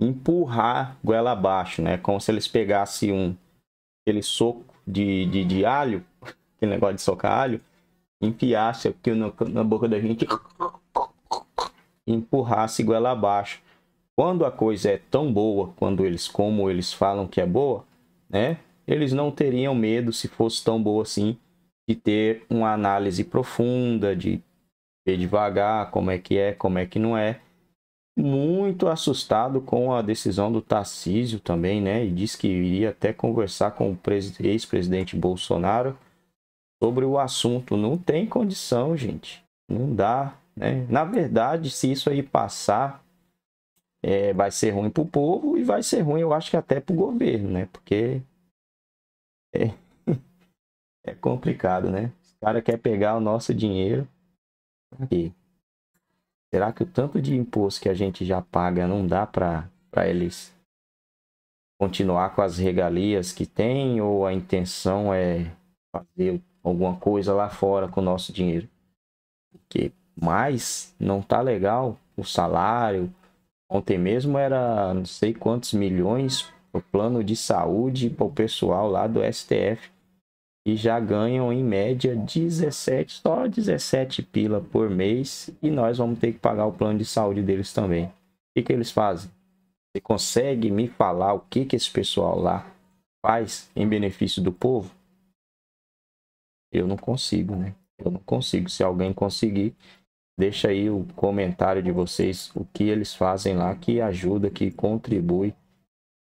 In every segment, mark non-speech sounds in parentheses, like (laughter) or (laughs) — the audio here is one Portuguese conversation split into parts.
empurrar goela abaixo, né? Como se eles pegassem um aquele soco de, de, de alho, (laughs) aquele negócio de socar alho, enfiasse aqui no, na boca da gente (laughs) empurrasse goela abaixo. Quando a coisa é tão boa, quando eles como eles falam que é boa, né? Eles não teriam medo se fosse tão boa assim de ter uma análise profunda, de ver devagar como é que é, como é que não é. Muito assustado com a decisão do Tarcísio também, né? E disse que iria até conversar com o ex-presidente Bolsonaro sobre o assunto. Não tem condição, gente. Não dá. Né? Na verdade, se isso aí passar, é, vai ser ruim para o povo e vai ser ruim, eu acho que até para o governo, né? Porque é, (laughs) é complicado, né? Os cara quer pegar o nosso dinheiro. E será que o tanto de imposto que a gente já paga não dá para eles continuar com as regalias que tem ou a intenção é fazer alguma coisa lá fora com o nosso dinheiro? Porque mais não tá legal o salário. Ontem mesmo era não sei quantos milhões o plano de saúde para o pessoal lá do STF e já ganham em média 17, só 17 pila por mês e nós vamos ter que pagar o plano de saúde deles também. O que, que eles fazem? Você consegue me falar o que, que esse pessoal lá faz em benefício do povo? Eu não consigo, né? Eu não consigo. Se alguém conseguir, deixa aí o comentário de vocês, o que eles fazem lá que ajuda, que contribui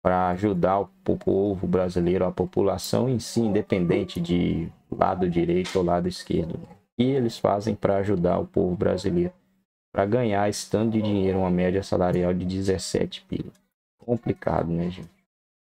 para ajudar o povo brasileiro, a população em si, independente de lado direito ou lado esquerdo. O que eles fazem para ajudar o povo brasileiro para ganhar esse tanto de dinheiro, uma média salarial de 17 pila. Complicado, né, gente?